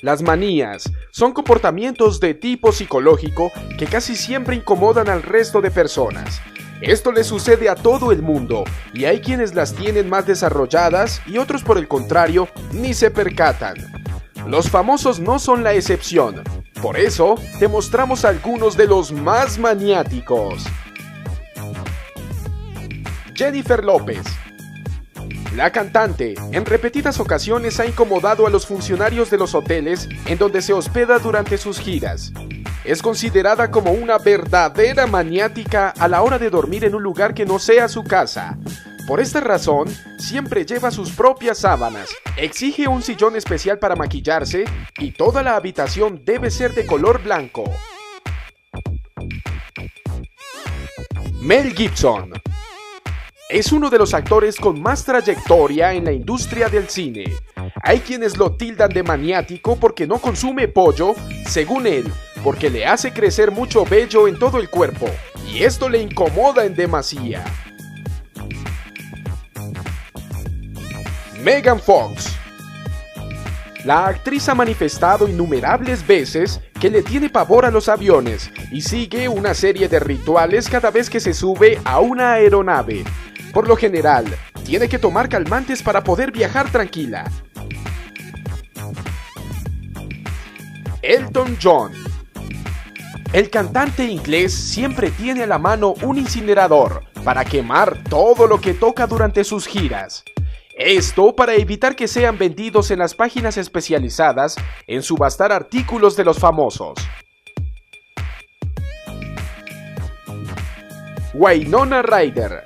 Las manías son comportamientos de tipo psicológico que casi siempre incomodan al resto de personas. Esto le sucede a todo el mundo y hay quienes las tienen más desarrolladas y otros por el contrario ni se percatan. Los famosos no son la excepción, por eso te mostramos algunos de los más maniáticos. Jennifer López la cantante en repetidas ocasiones ha incomodado a los funcionarios de los hoteles en donde se hospeda durante sus giras. Es considerada como una verdadera maniática a la hora de dormir en un lugar que no sea su casa. Por esta razón, siempre lleva sus propias sábanas, exige un sillón especial para maquillarse y toda la habitación debe ser de color blanco. Mel Gibson es uno de los actores con más trayectoria en la industria del cine. Hay quienes lo tildan de maniático porque no consume pollo, según él, porque le hace crecer mucho vello en todo el cuerpo, y esto le incomoda en demasía. Megan Fox la actriz ha manifestado innumerables veces que le tiene pavor a los aviones y sigue una serie de rituales cada vez que se sube a una aeronave, por lo general, tiene que tomar calmantes para poder viajar tranquila. Elton John El cantante inglés siempre tiene a la mano un incinerador para quemar todo lo que toca durante sus giras. Esto para evitar que sean vendidos en las páginas especializadas en subastar artículos de los famosos. Wynonna Ryder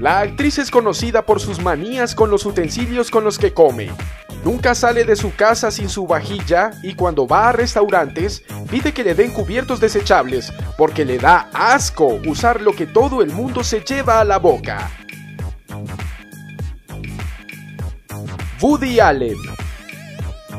la actriz es conocida por sus manías con los utensilios con los que come. Nunca sale de su casa sin su vajilla y cuando va a restaurantes pide que le den cubiertos desechables porque le da asco usar lo que todo el mundo se lleva a la boca. Woody Allen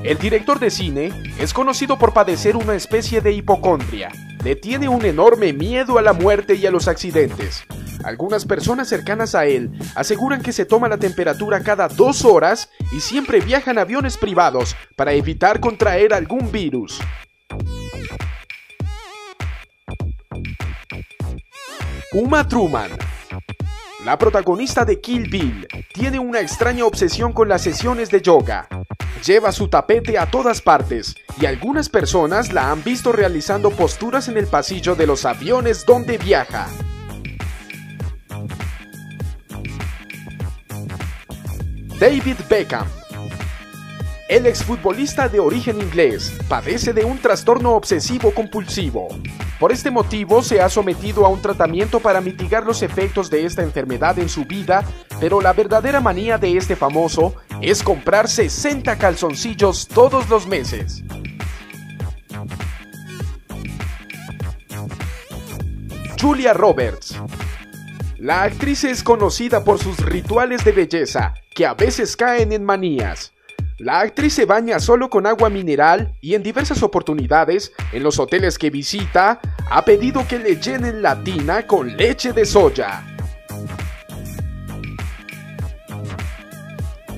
El director de cine es conocido por padecer una especie de hipocondria. Le tiene un enorme miedo a la muerte y a los accidentes. Algunas personas cercanas a él aseguran que se toma la temperatura cada dos horas y siempre viajan aviones privados para evitar contraer algún virus. Uma Truman la protagonista de Kill Bill tiene una extraña obsesión con las sesiones de yoga. Lleva su tapete a todas partes y algunas personas la han visto realizando posturas en el pasillo de los aviones donde viaja. David Beckham. El exfutbolista de origen inglés padece de un trastorno obsesivo compulsivo. Por este motivo se ha sometido a un tratamiento para mitigar los efectos de esta enfermedad en su vida, pero la verdadera manía de este famoso es comprar 60 calzoncillos todos los meses. Julia Roberts la actriz es conocida por sus rituales de belleza, que a veces caen en manías. La actriz se baña solo con agua mineral y en diversas oportunidades, en los hoteles que visita, ha pedido que le llenen la tina con leche de soya.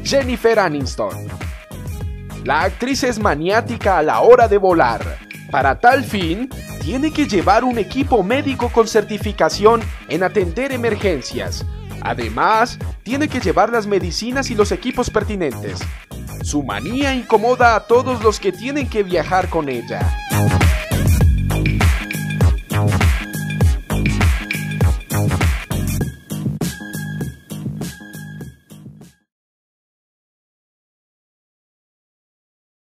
Jennifer Aniston La actriz es maniática a la hora de volar. Para tal fin, tiene que llevar un equipo médico con certificación en atender emergencias. Además, tiene que llevar las medicinas y los equipos pertinentes. Su manía incomoda a todos los que tienen que viajar con ella.